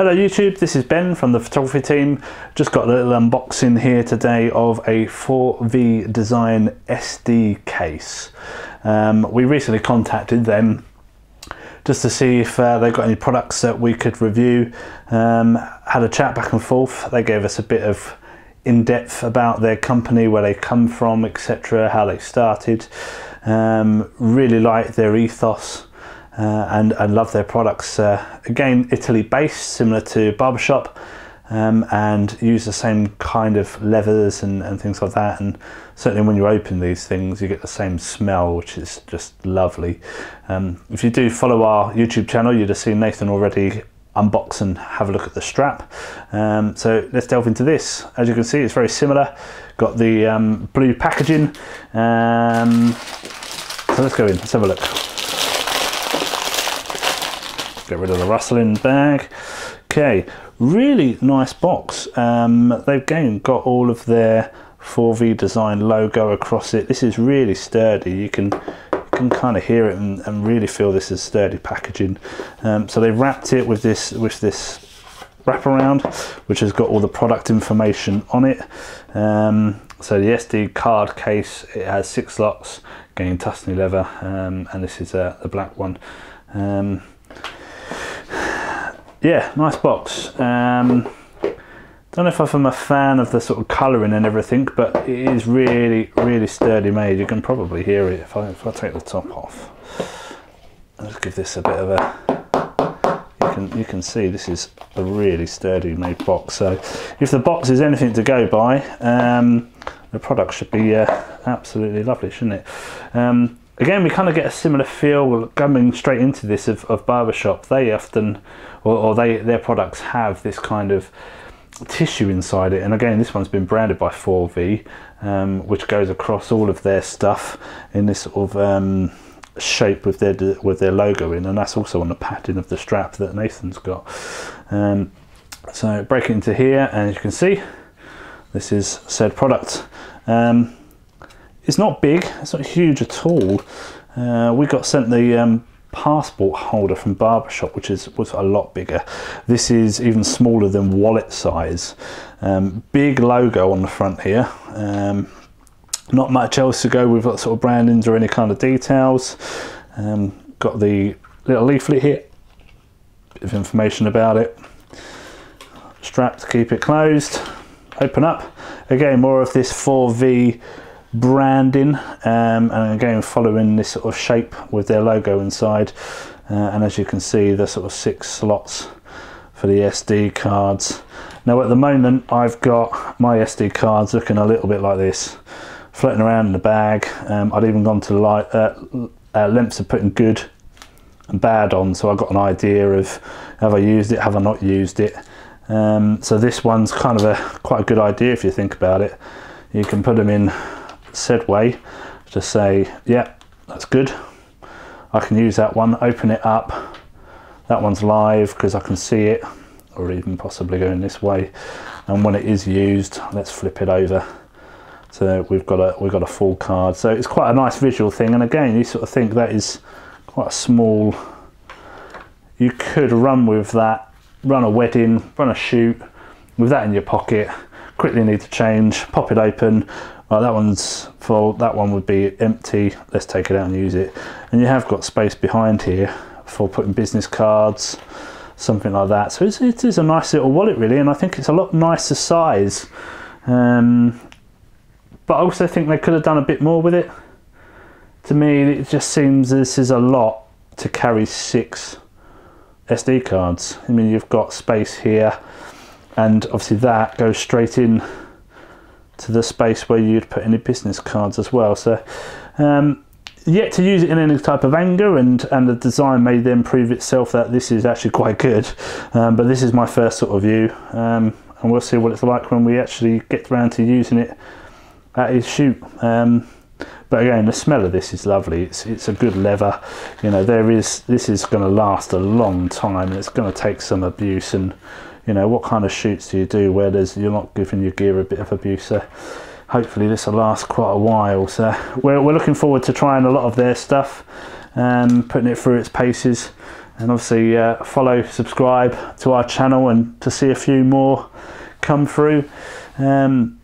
Hello YouTube, this is Ben from the photography team. Just got a little unboxing here today of a 4V Design SD case. Um, we recently contacted them just to see if uh, they've got any products that we could review. Um, had a chat back and forth. They gave us a bit of in-depth about their company, where they come from, etc., how they started. Um, really liked their ethos uh, and, and love their products. Uh, again, Italy based, similar to Barbershop, um, and use the same kind of leathers and, and things like that. And certainly when you open these things, you get the same smell, which is just lovely. Um, if you do follow our YouTube channel, you'd have seen Nathan already unbox and have a look at the strap. Um, so let's delve into this. As you can see, it's very similar. Got the um, blue packaging. Um, so let's go in, let's have a look. Get rid of the rustling bag. Okay, really nice box. Um, they've again got all of their 4V design logo across it. This is really sturdy. You can you can kind of hear it and, and really feel this is sturdy packaging. Um, so they've wrapped it with this with this wraparound, which has got all the product information on it. Um, so the SD card case, it has six slots, again Tuscany leather, um, and this is uh, the black one. Um, yeah, nice box. Um, don't know if I'm a fan of the sort of colouring and everything, but it is really, really sturdy made. You can probably hear it if I, if I take the top off. Just give this a bit of a... You can, you can see this is a really sturdy made box. So if the box is anything to go by, um, the product should be uh, absolutely lovely, shouldn't it? Um, again, we kind of get a similar feel coming straight into this of, of barbershop. They often, or, or, they their products have this kind of tissue inside it. And again, this one's been branded by 4V, um, which goes across all of their stuff in this sort of um, shape with their with their logo in, and that's also on the pattern of the strap that Nathan's got. Um, so break into here, and as you can see, this is said product. It's not big, it's not huge at all. Uh, we got sent the um, passport holder from Barbershop, which is was a lot bigger. This is even smaller than wallet size. Um, big logo on the front here. Um, not much else to go with sort of brandings or any kind of details. Um, got the little leaflet here, bit of information about it. Strap to keep it closed. Open up. Again, more of this 4V branding um, and again following this sort of shape with their logo inside uh, and as you can see the sort of six slots for the SD cards. Now at the moment I've got my SD cards looking a little bit like this floating around in the bag. Um, I'd even gone to light, uh, uh, lengths of putting good and bad on so I got an idea of have I used it have I not used it? Um, so this one's kind of a quite a good idea if you think about it. You can put them in said way to say, yeah, that's good. I can use that one, open it up. That one's live because I can see it or even possibly going this way. And when it is used, let's flip it over. So we've got a we've got a full card. So it's quite a nice visual thing. And again, you sort of think that is quite a small. You could run with that, run a wedding, run a shoot with that in your pocket. Quickly need to change, pop it open, Right, that one's full, that one would be empty. Let's take it out and use it. And you have got space behind here for putting business cards, something like that. So it's, it is a nice little wallet really, and I think it's a lot nicer size. Um, but I also think they could have done a bit more with it. To me, it just seems this is a lot to carry six SD cards. I mean, you've got space here, and obviously that goes straight in to the space where you'd put any business cards as well. So um, yet to use it in any type of anger and, and the design may then prove itself that this is actually quite good. Um, but this is my first sort of view um, and we'll see what it's like when we actually get around to using it at his shoot. Um, but again, the smell of this is lovely. It's it's a good leather. You know, there is this is going to last a long time. and It's going to take some abuse and you know what kind of shoots do you do where there's you're not giving your gear a bit of abuse so hopefully this will last quite a while so we're, we're looking forward to trying a lot of their stuff and putting it through its paces and obviously uh, follow, subscribe to our channel, and to see a few more come through. Um,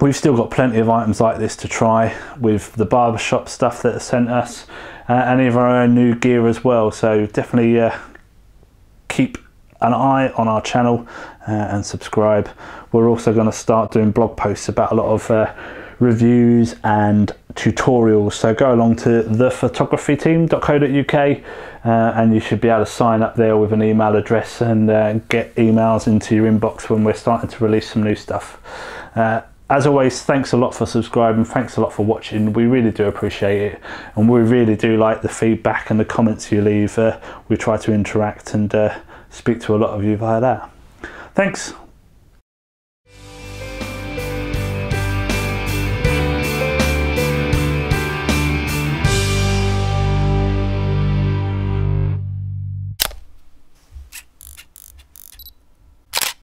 we've still got plenty of items like this to try with the barbershop stuff that sent us, uh, any of our own new gear as well. So definitely uh, keep an eye on our channel uh, and subscribe. We're also going to start doing blog posts about a lot of uh, reviews and tutorials. So go along to thephotographyteam.co.uk uh, and you should be able to sign up there with an email address and uh, get emails into your inbox when we're starting to release some new stuff. Uh, as always, thanks a lot for subscribing. Thanks a lot for watching. We really do appreciate it. And we really do like the feedback and the comments you leave. Uh, we try to interact and speak to a lot of you via that. Thanks.